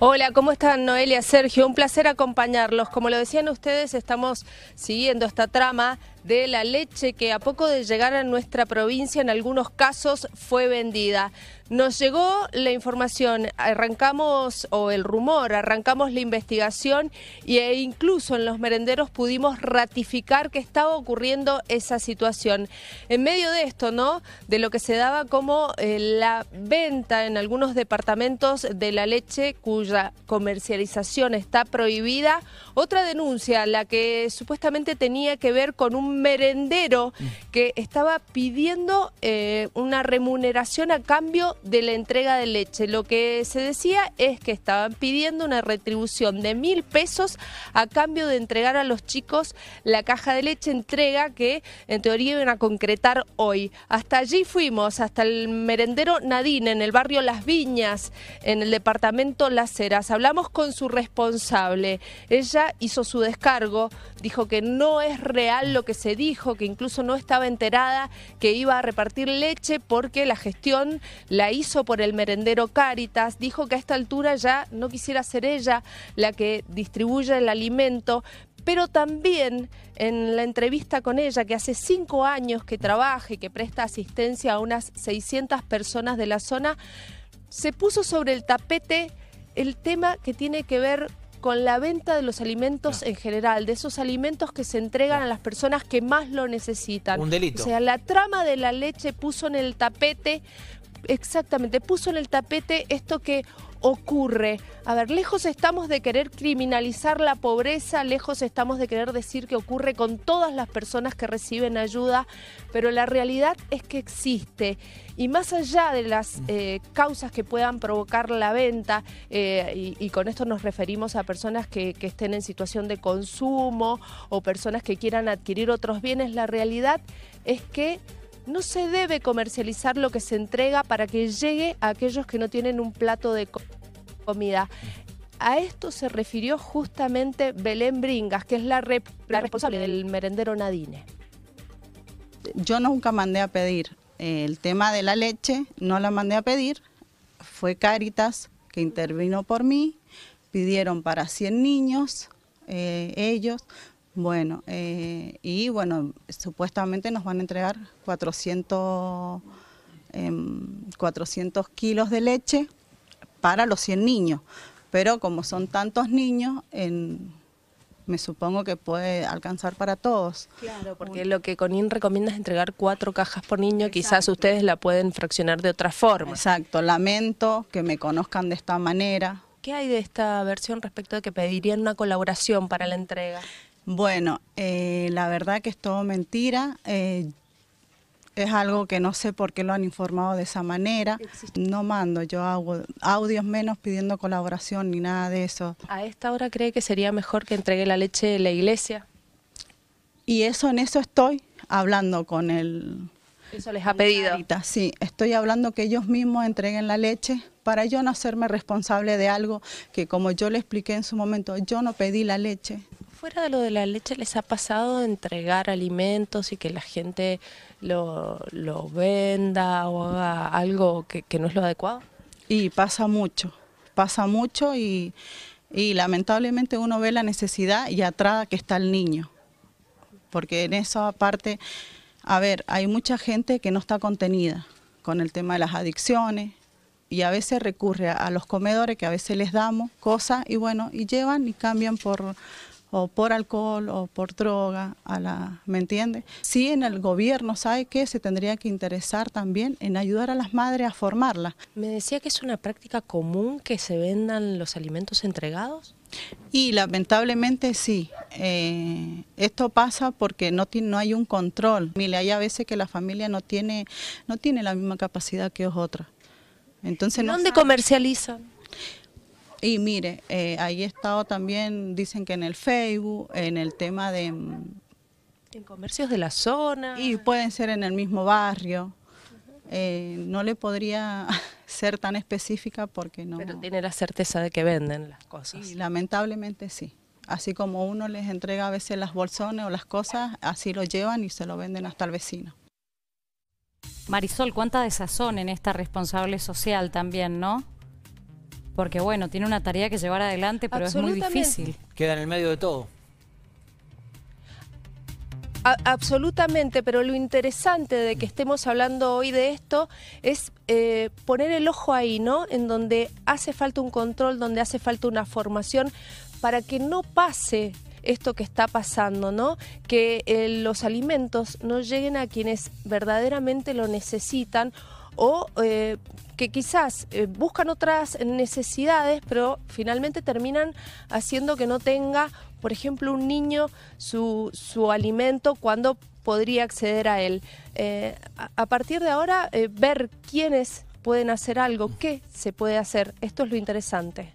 Hola, ¿cómo están Noelia, Sergio? Un placer acompañarlos. Como lo decían ustedes, estamos siguiendo esta trama de la leche que a poco de llegar a nuestra provincia en algunos casos fue vendida. Nos llegó la información, arrancamos, o el rumor, arrancamos la investigación e incluso en los merenderos pudimos ratificar que estaba ocurriendo esa situación. En medio de esto, ¿no? De lo que se daba como eh, la venta en algunos departamentos de la leche cuya comercialización está prohibida. Otra denuncia, la que supuestamente tenía que ver con un merendero que estaba pidiendo eh, una remuneración a cambio de la entrega de leche. Lo que se decía es que estaban pidiendo una retribución de mil pesos a cambio de entregar a los chicos la caja de leche entrega que en teoría iban a concretar hoy. Hasta allí fuimos, hasta el merendero Nadine, en el barrio Las Viñas, en el departamento Las Heras. Hablamos con su responsable. Ella hizo su descargo, dijo que no es real lo que se dijo, que incluso no estaba enterada que iba a repartir leche porque la gestión la hizo por el merendero Cáritas, dijo que a esta altura ya no quisiera ser ella la que distribuya el alimento, pero también en la entrevista con ella, que hace cinco años que trabaja y que presta asistencia a unas 600 personas de la zona, se puso sobre el tapete el tema que tiene que ver con la venta de los alimentos en general, de esos alimentos que se entregan a las personas que más lo necesitan. Un delito. O sea, la trama de la leche puso en el tapete, exactamente, puso en el tapete esto que ocurre. A ver, lejos estamos de querer criminalizar la pobreza, lejos estamos de querer decir que ocurre con todas las personas que reciben ayuda, pero la realidad es que existe. Y más allá de las eh, causas que puedan provocar la venta, eh, y, con esto nos referimos a personas que, que estén en situación de consumo o personas que quieran adquirir otros bienes, la realidad es que no se debe comercializar lo que se entrega para que llegue a aquellos que no tienen un plato de comida. A esto se refirió justamente Belén Bringas, que es la, responsable del merendero Nadine. Yo nunca mandé a pedir el tema de la leche, no la mandé a pedir, fue Caritas que intervino por mí, pidieron para 100 niños, eh, ellos, bueno, eh, y bueno, supuestamente nos van a entregar 400, 400 em, kilos de leche para los 100 niños, pero como son tantos niños, me supongo que puede alcanzar para todos. Claro, porque lo que Conin recomienda es entregar cuatro cajas por niño, quizás ustedes la pueden fraccionar de otra forma. Exacto, lamento que me conozcan de esta manera. ¿Qué hay de esta versión respecto de que pedirían una colaboración para la entrega? Bueno, eh, la verdad que es todo mentira. Eh, es algo que no sé por qué lo han informado de esa manera. No mando yo hago audios menos pidiendo colaboración ni nada de eso. ¿A esta hora cree que sería mejor que entregue la leche de la iglesia? Y eso en eso estoy hablando con el... Eso les ha pedido. sí, estoy hablando que ellos mismos entreguen la leche para yo no hacerme responsable de algo que como yo le expliqué en su momento, yo no pedí la leche, fuera de lo de la leche, ¿les ha pasado entregar alimentos y que la gente lo, venda o haga algo que, no es lo adecuado? Y pasa mucho, pasa mucho y, lamentablemente uno ve la necesidad y atrás que está el niño. Porque en eso aparte, a ver, hay mucha gente que no está contenida con el tema de las adicciones, y a veces recurre a, los comedores que a veces les damos cosas y bueno, y llevan y cambian por, o por alcohol o por droga, a la, ¿me entiende? Sí, en el gobierno, ¿sabe qué? Se tendría que interesar también en ayudar a las madres a formarlas. Me decía que es una práctica común que se vendan los alimentos entregados. Y lamentablemente sí, eh, esto pasa porque no, no hay un control. Mire, hay a veces que la familia no tiene, no tiene la misma capacidad que otras. Entonces, ¿Dónde comercializan? Y mire, eh, ahí he estado también, dicen que en el Facebook, en el tema de... Mm, en comercios de la zona. Y pueden ser en el mismo barrio. Eh, no le podría ser tan específica porque no... Pero tiene la certeza de que venden las cosas. Sí, lamentablemente sí. Así como uno les entrega a veces las bolsones o las cosas, así lo llevan y se lo venden hasta el vecino. Marisol, cuánta desazón en esta responsable social también, ¿no? Porque bueno, tiene una tarea que llevar adelante, pero es muy difícil. Queda en el medio de todo. absolutamente, pero lo interesante de que estemos hablando hoy de esto es eh, poner el ojo ahí, ¿no? En donde hace falta un control, donde hace falta una formación para que no pase esto que está pasando, ¿no? Que eh, los alimentos no lleguen a quienes verdaderamente lo necesitan o eh, que quizás eh, buscan otras necesidades, pero finalmente terminan haciendo que no tenga, por ejemplo, un niño su, su alimento cuando podría acceder a él. Eh, a, partir de ahora, ver quiénes pueden hacer algo, qué se puede hacer. Esto es lo interesante.